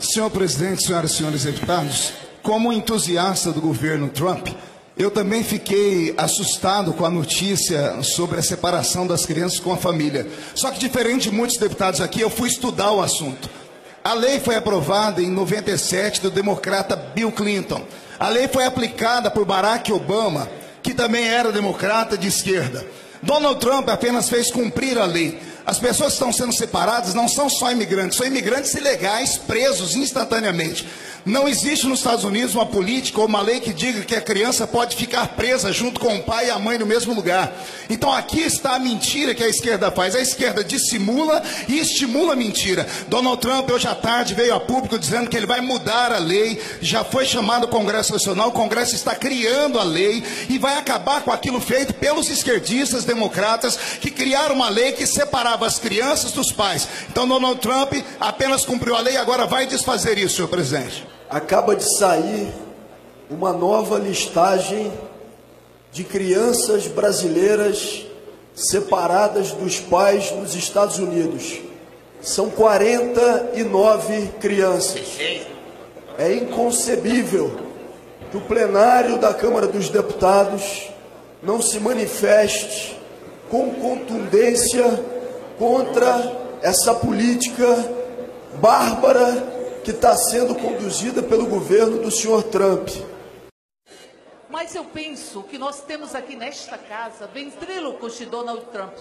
Senhor presidente, senhoras e senhores deputados, como entusiasta do governo Trump, eu também fiquei assustado com a notícia sobre a separação das crianças com a família. Só que, diferente de muitos deputados aqui, eu fui estudar o assunto. A lei foi aprovada em 97 do democrata Bill Clinton. A lei foi aplicada por Barack Obama, que também era democrata de esquerda. Donald Trump apenas fez cumprir a lei. As pessoas que estão sendo separadas não são só imigrantes, são imigrantes ilegais presos instantaneamente. Não existe nos Estados Unidos uma política ou uma lei que diga que a criança pode ficar presa junto com o pai e a mãe no mesmo lugar. Então aqui está a mentira que a esquerda faz. A esquerda dissimula e estimula a mentira. Donald Trump hoje à tarde veio a público dizendo que ele vai mudar a lei. Já foi chamado ao Congresso Nacional. O Congresso está criando a lei e vai acabar com aquilo feito pelos esquerdistas democratas que criaram uma lei que separava as crianças dos pais. Então Donald Trump apenas cumpriu a lei agora vai desfazer isso, senhor presidente acaba de sair uma nova listagem de crianças brasileiras separadas dos pais nos Estados Unidos. São 49 crianças. É inconcebível que o plenário da Câmara dos Deputados não se manifeste com contundência contra essa política bárbara que está sendo conduzida pelo governo do senhor Trump. Mas eu penso que nós temos aqui nesta casa ventrílocos de Donald Trump.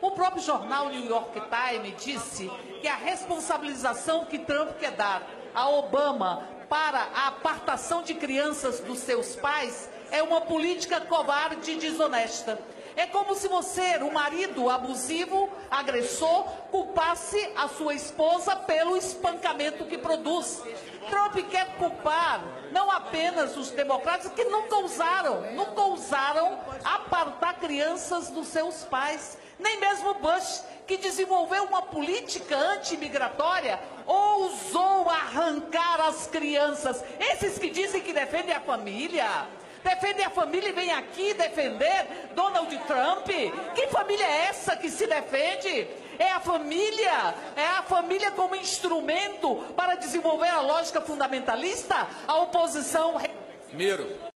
O próprio jornal New York Times disse que a responsabilização que Trump quer dar a Obama para a apartação de crianças dos seus pais é uma política covarde e desonesta. É como se você, o marido abusivo, agressor, culpasse a sua esposa pelo espancamento que produz. Trump quer culpar não apenas os democratas que nunca usaram, nunca usaram apartar crianças dos seus pais, nem mesmo Bush, que desenvolveu uma política antimigratória, ousou arrancar as crianças. Esses que dizem que defendem a família, defende a família e vem aqui defender Donald Trump? Que família é essa que se defende? É a família, é a família como instrumento para desenvolver a lógica fundamentalista? A oposição. Miro.